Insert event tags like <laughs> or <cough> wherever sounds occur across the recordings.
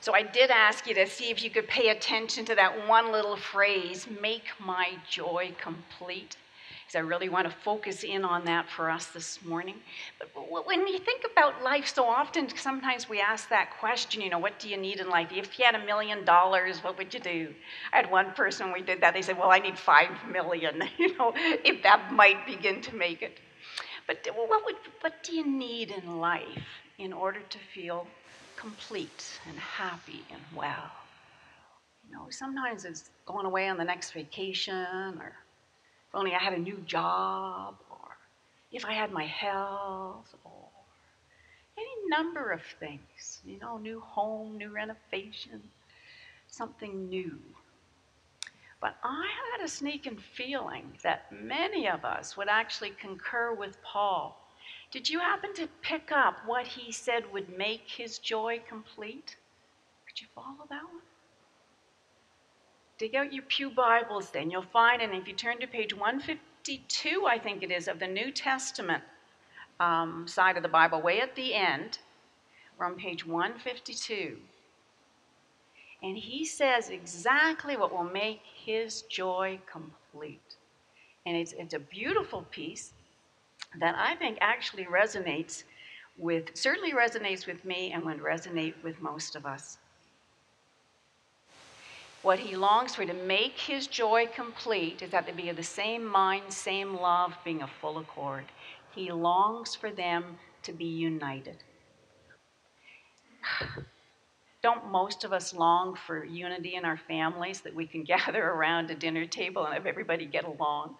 So I did ask you to see if you could pay attention to that one little phrase, make my joy complete. Because I really want to focus in on that for us this morning. But when you think about life, so often, sometimes we ask that question, you know, what do you need in life? If you had a million dollars, what would you do? I had one person, we did that, they said, well, I need five million, <laughs> you know, if that might begin to make it. But what, would, what do you need in life in order to feel complete and happy and well. You know, sometimes it's going away on the next vacation, or if only I had a new job, or if I had my health, or any number of things. You know, new home, new renovation, something new. But I had a sneaking feeling that many of us would actually concur with Paul did you happen to pick up what he said would make his joy complete? Could you follow that one? Dig out your Pew Bibles then. You'll find, and if you turn to page 152, I think it is, of the New Testament um, side of the Bible, way at the end, we're on page 152. And he says exactly what will make his joy complete. And it's, it's a beautiful piece that I think actually resonates with, certainly resonates with me and would resonate with most of us. What he longs for to make his joy complete is that they be of the same mind, same love, being a full accord. He longs for them to be united. <sighs> Don't most of us long for unity in our families that we can <laughs> gather around a dinner table and have everybody get along?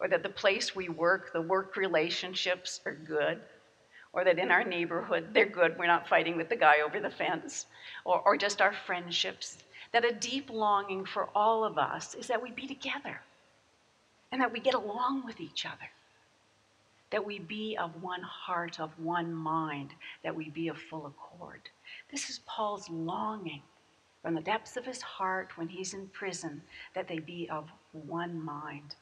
Or that the place we work, the work relationships are good, or that in our neighborhood they're good, we're not fighting with the guy over the fence, or, or just our friendships. That a deep longing for all of us is that we be together and that we get along with each other. That we be of one heart, of one mind, that we be of full accord. This is Paul's longing from the depths of his heart when he's in prison, that they be of one mind.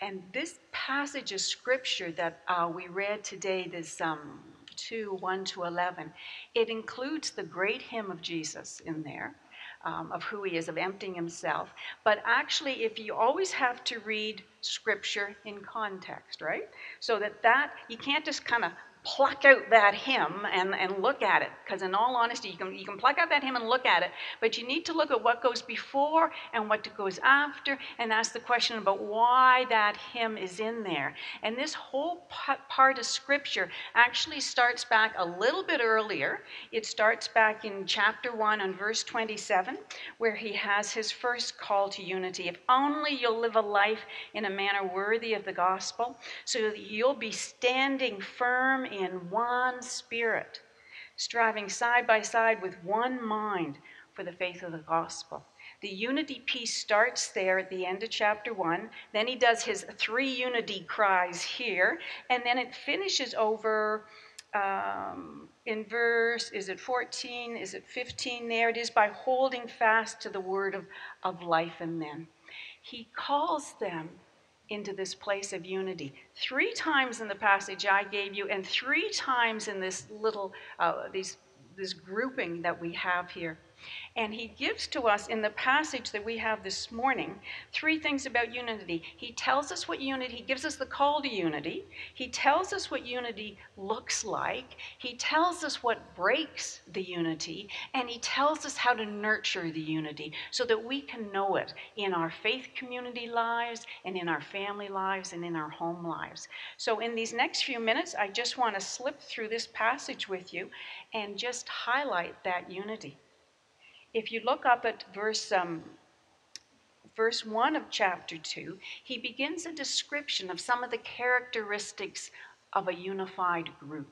And this passage of scripture that uh, we read today, this um, 2 1 to 11, it includes the great hymn of Jesus in there. Um, of who he is, of emptying himself. But actually, if you always have to read scripture in context, right? So that that you can't just kind of pluck out that hymn and, and look at it. Because in all honesty, you can, you can pluck out that hymn and look at it, but you need to look at what goes before and what goes after and ask the question about why that hymn is in there. And this whole part of Scripture actually starts back a little bit earlier. It starts back in chapter 1 and verse 27, where he has his first call to unity. If only you'll live a life in a manner worthy of the gospel, so that you'll be standing firm in one spirit, striving side by side with one mind for the faith of the gospel. The unity piece starts there at the end of chapter one. Then he does his three unity cries here, and then it finishes over um, in verse, is it 14? Is it 15 there? It is by holding fast to the word of, of life and them. He calls them into this place of unity. Three times in the passage I gave you, and three times in this little, uh, these, this grouping that we have here. And he gives to us in the passage that we have this morning three things about unity. He tells us what unity, he gives us the call to unity. He tells us what unity looks like. He tells us what breaks the unity. And he tells us how to nurture the unity so that we can know it in our faith community lives and in our family lives and in our home lives. So, in these next few minutes, I just want to slip through this passage with you and just highlight that unity if you look up at verse um, verse 1 of chapter 2, he begins a description of some of the characteristics of a unified group,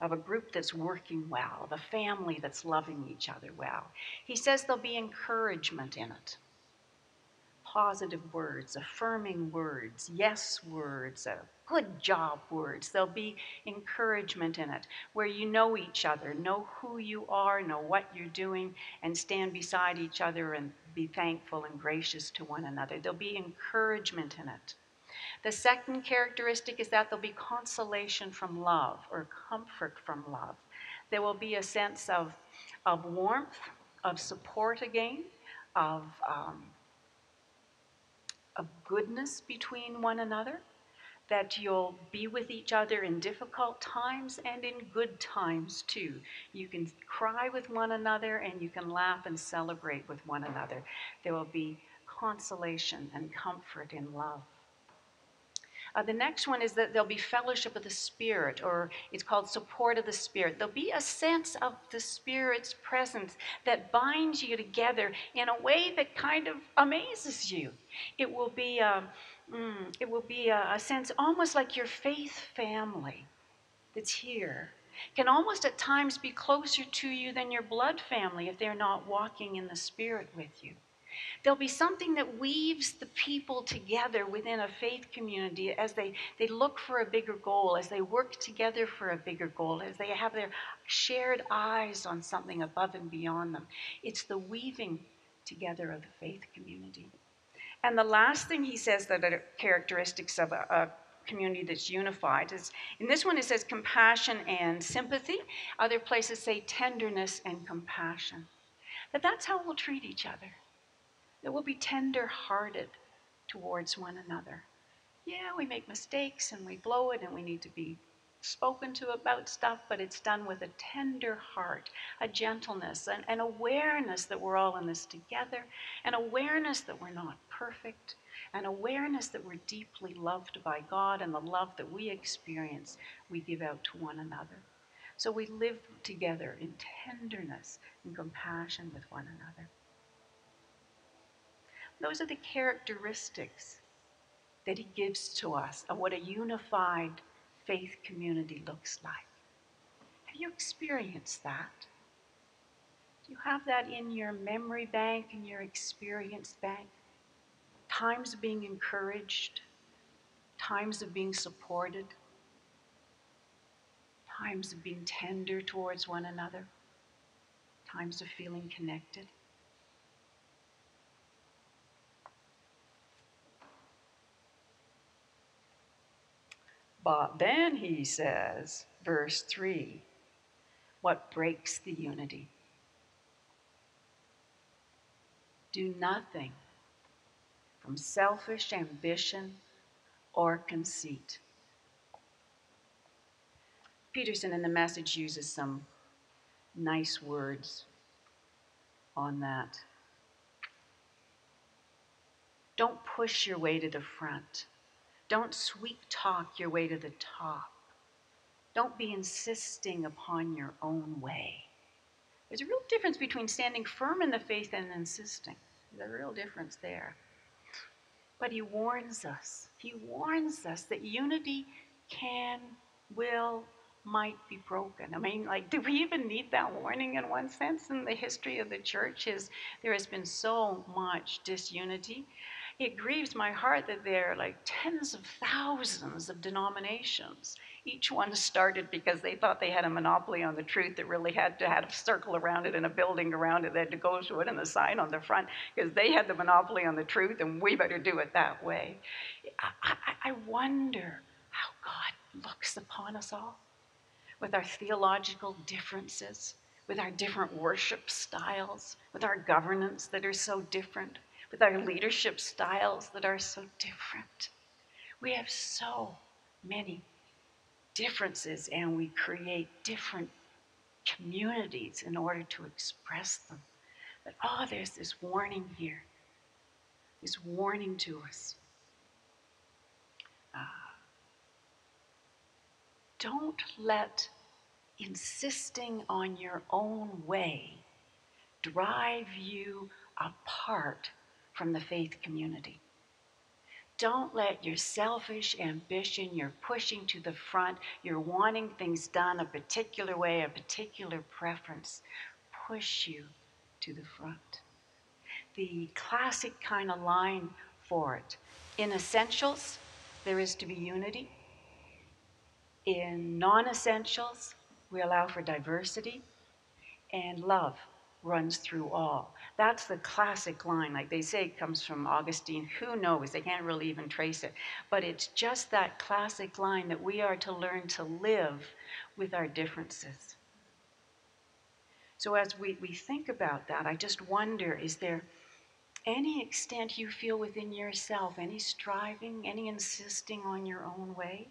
of a group that's working well, of a family that's loving each other well. He says there'll be encouragement in it positive words, affirming words, yes words, good job words. There'll be encouragement in it where you know each other, know who you are, know what you're doing, and stand beside each other and be thankful and gracious to one another. There'll be encouragement in it. The second characteristic is that there'll be consolation from love or comfort from love. There will be a sense of of warmth, of support again, of, um, of goodness between one another, that you'll be with each other in difficult times and in good times too. You can cry with one another and you can laugh and celebrate with one another. There will be consolation and comfort in love. Uh, the next one is that there'll be fellowship of the Spirit, or it's called support of the Spirit. There'll be a sense of the Spirit's presence that binds you together in a way that kind of amazes you. It will be a, mm, it will be a, a sense almost like your faith family that's here. Can almost at times be closer to you than your blood family if they're not walking in the Spirit with you. There'll be something that weaves the people together within a faith community as they, they look for a bigger goal, as they work together for a bigger goal, as they have their shared eyes on something above and beyond them. It's the weaving together of the faith community. And the last thing he says that are characteristics of a, a community that's unified is in this one it says compassion and sympathy. Other places say tenderness and compassion. That that's how we'll treat each other that we'll be tender hearted towards one another. Yeah, we make mistakes and we blow it and we need to be spoken to about stuff, but it's done with a tender heart, a gentleness, an, an awareness that we're all in this together, an awareness that we're not perfect, an awareness that we're deeply loved by God, and the love that we experience, we give out to one another. So we live together in tenderness and compassion with one another. Those are the characteristics that he gives to us of what a unified faith community looks like. Have you experienced that? Do you have that in your memory bank, in your experience bank? Times of being encouraged, times of being supported, times of being tender towards one another, times of feeling connected. But then he says, verse 3, what breaks the unity? Do nothing from selfish ambition or conceit. Peterson in the message uses some nice words on that. Don't push your way to the front. Don't sweet talk your way to the top. Don't be insisting upon your own way. There's a real difference between standing firm in the faith and insisting. There's a real difference there. But he warns us. He warns us that unity can, will, might be broken. I mean, like, do we even need that warning in one sense in the history of the church? Is there has been so much disunity it grieves my heart that there are like tens of thousands of denominations. Each one started because they thought they had a monopoly on the truth that really had to have a circle around it and a building around it. They had to go to it and a sign on the front because they had the monopoly on the truth and we better do it that way. I, I wonder how God looks upon us all with our theological differences, with our different worship styles, with our governance that are so different with our leadership styles that are so different. We have so many differences and we create different communities in order to express them. But oh, there's this warning here, this warning to us. Uh, don't let insisting on your own way drive you apart from the faith community. Don't let your selfish ambition, your pushing to the front, your wanting things done a particular way, a particular preference, push you to the front. The classic kind of line for it in essentials, there is to be unity. In non essentials, we allow for diversity and love runs through all. That's the classic line. Like they say, it comes from Augustine. Who knows? They can't really even trace it. But it's just that classic line that we are to learn to live with our differences. So, as we, we think about that, I just wonder is there any extent you feel within yourself, any striving, any insisting on your own way?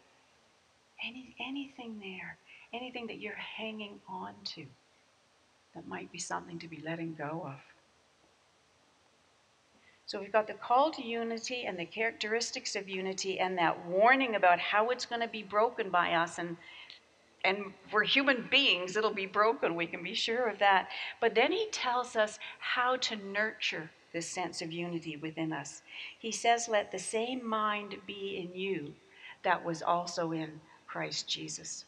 Any, anything there, anything that you're hanging on to that might be something to be letting go of? So we've got the call to unity and the characteristics of unity and that warning about how it's going to be broken by us and and we're human beings, it'll be broken, we can be sure of that. But then he tells us how to nurture this sense of unity within us. He says, Let the same mind be in you that was also in Christ Jesus.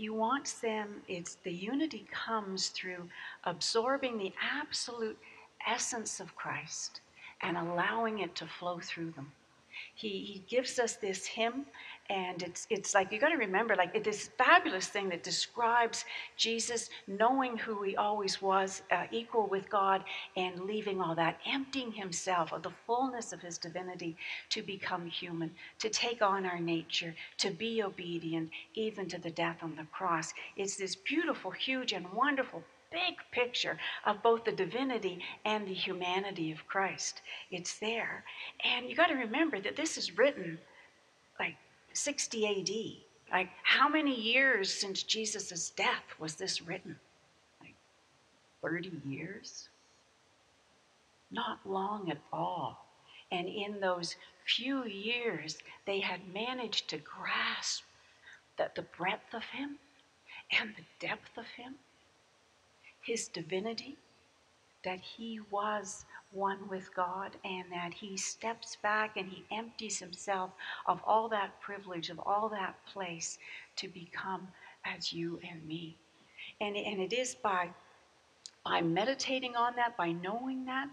He wants them, it's the unity comes through absorbing the absolute essence of Christ and allowing it to flow through them. He, he gives us this hymn and it's it's like you got to remember like it, this fabulous thing that describes jesus knowing who he always was uh, equal with god and leaving all that emptying himself of the fullness of his divinity to become human to take on our nature to be obedient even to the death on the cross it's this beautiful huge and wonderful big picture of both the divinity and the humanity of Christ. It's there. And you got to remember that this is written like 60 AD. Like, how many years since Jesus' death was this written? Like, 30 years? Not long at all. And in those few years, they had managed to grasp that the breadth of Him and the depth of Him, His divinity, that He was one with God and that he steps back and he empties himself of all that privilege, of all that place to become as you and me. And, and it is by, by meditating on that, by knowing that,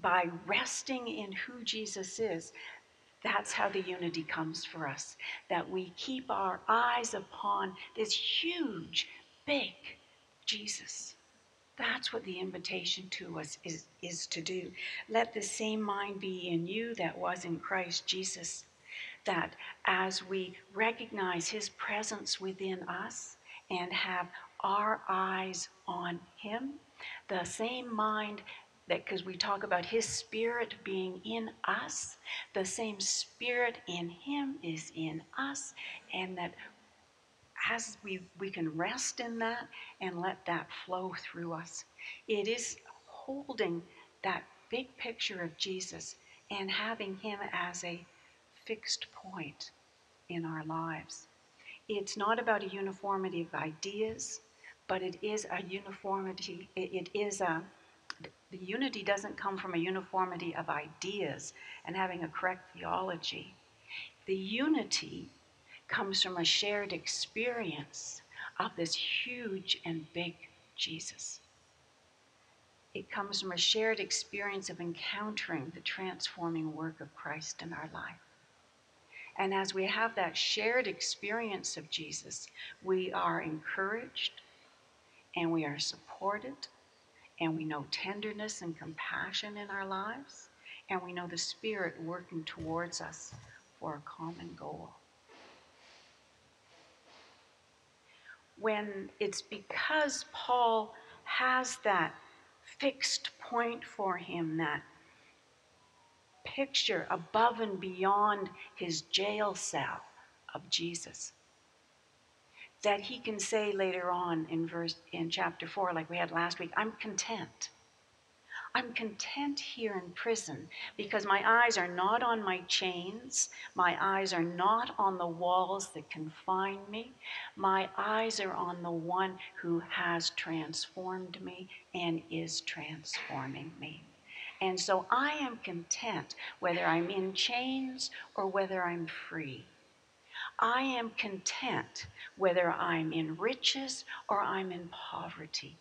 by resting in who Jesus is, that's how the unity comes for us. That we keep our eyes upon this huge, big Jesus that's what the invitation to us is, is to do. Let the same mind be in you that was in Christ Jesus. That as we recognize his presence within us and have our eyes on him, the same mind that because we talk about his spirit being in us, the same spirit in him is in us, and that as we, we can rest in that and let that flow through us. It is holding that big picture of Jesus and having Him as a fixed point in our lives. It's not about a uniformity of ideas, but it is a uniformity, it, is a, the unity doesn't come from a uniformity of ideas and having a correct theology. The unity comes from a shared experience of this huge and big Jesus. It comes from a shared experience of encountering the transforming work of Christ in our life. And as we have that shared experience of Jesus, we are encouraged and we are supported and we know tenderness and compassion in our lives and we know the Spirit working towards us for a common goal. When it's because Paul has that fixed point for him, that picture above and beyond his jail cell of Jesus. That he can say later on in verse in chapter 4 like we had last week, I'm content. I'm content here in prison because my eyes are not on my chains. My eyes are not on the walls that confine me. My eyes are on the one who has transformed me and is transforming me. And so I am content whether I'm in chains or whether I'm free. I am content whether I'm in riches or I'm in poverty.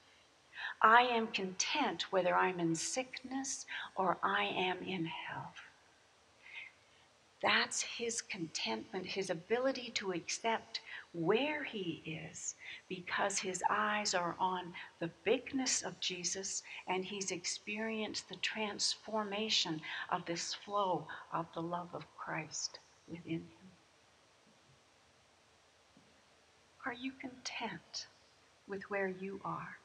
I am content whether I'm in sickness or I am in health. That's his contentment, his ability to accept where he is because his eyes are on the bigness of Jesus and he's experienced the transformation of this flow of the love of Christ within him. Are you content? with where you are?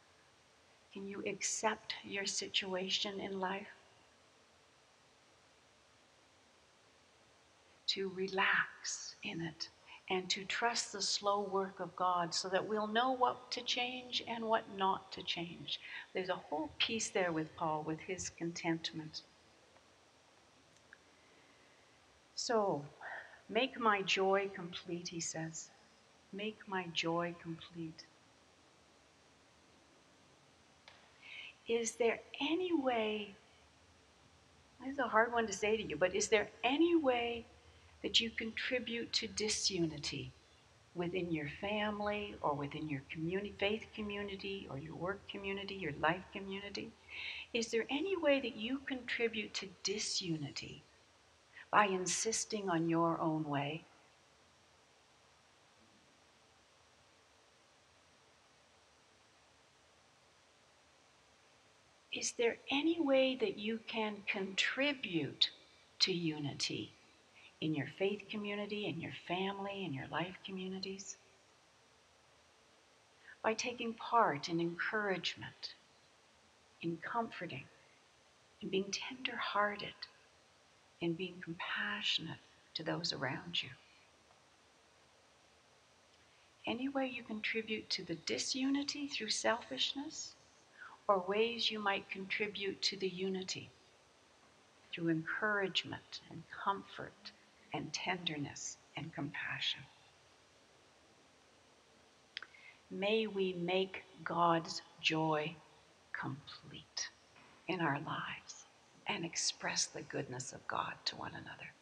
Can you accept your situation in life? To relax in it and to trust the slow work of God so that we'll know what to change and what not to change. There's a whole piece there with Paul with his contentment. So, make my joy complete, he says. Make my joy complete. Is there any way, this is a hard one to say to you, but is there any way that you contribute to disunity within your family or within your community, faith community or your work community, your life community? Is there any way that you contribute to disunity by insisting on your own way? Is there any way that you can contribute to unity in your faith community, in your family, in your life communities? By taking part in encouragement, in comforting, in being tender hearted, in being compassionate to those around you. Any way you contribute to the disunity through selfishness, or ways you might contribute to the unity through encouragement and comfort and tenderness and compassion. May we make God's joy complete in our lives and express the goodness of God to one another.